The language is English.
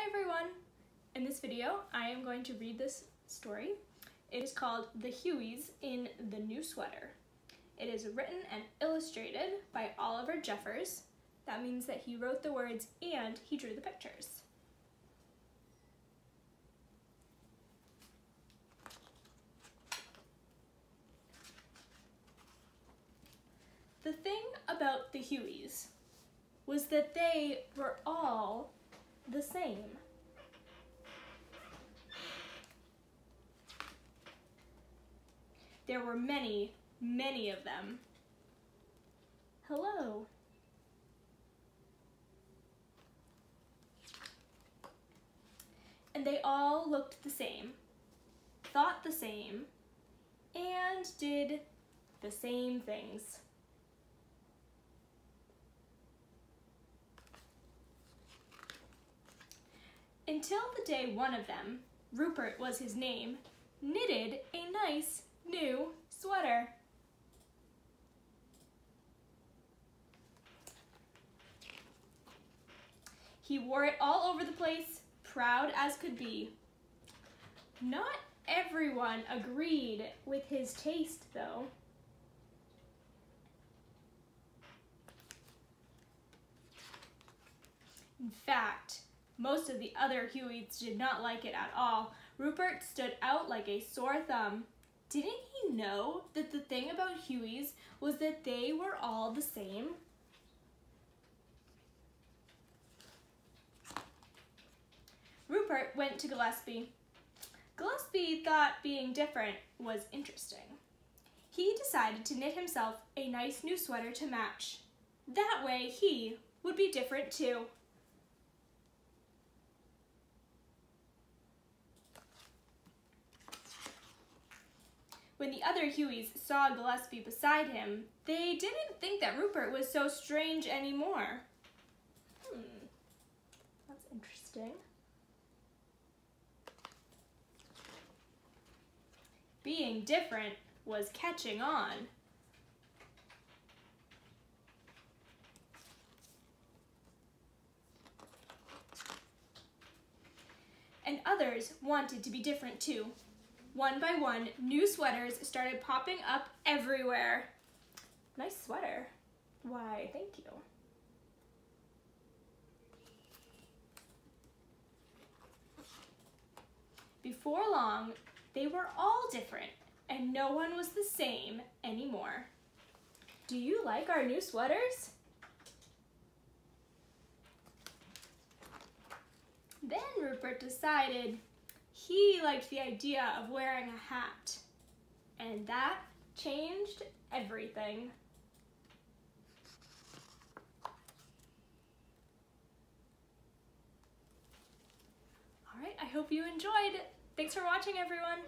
Hi everyone! In this video, I am going to read this story. It is called The Hueys in the New Sweater. It is written and illustrated by Oliver Jeffers. That means that he wrote the words and he drew the pictures. The thing about the Hueys was that they were all the same. There were many, many of them. Hello. And they all looked the same, thought the same, and did the same things. Until the day one of them, Rupert was his name, knitted a nice new sweater. He wore it all over the place, proud as could be. Not everyone agreed with his taste, though. In fact, most of the other Hueys did not like it at all. Rupert stood out like a sore thumb. Didn't he know that the thing about Hueys was that they were all the same? Rupert went to Gillespie. Gillespie thought being different was interesting. He decided to knit himself a nice new sweater to match. That way he would be different too. When the other Hueys saw Gillespie beside him, they didn't think that Rupert was so strange anymore. Hmm, that's interesting. Being different was catching on. And others wanted to be different too. One by one, new sweaters started popping up everywhere. Nice sweater. Why, thank you. Before long, they were all different and no one was the same anymore. Do you like our new sweaters? Then Rupert decided he liked the idea of wearing a hat. And that changed everything. Alright, I hope you enjoyed. Thanks for watching everyone.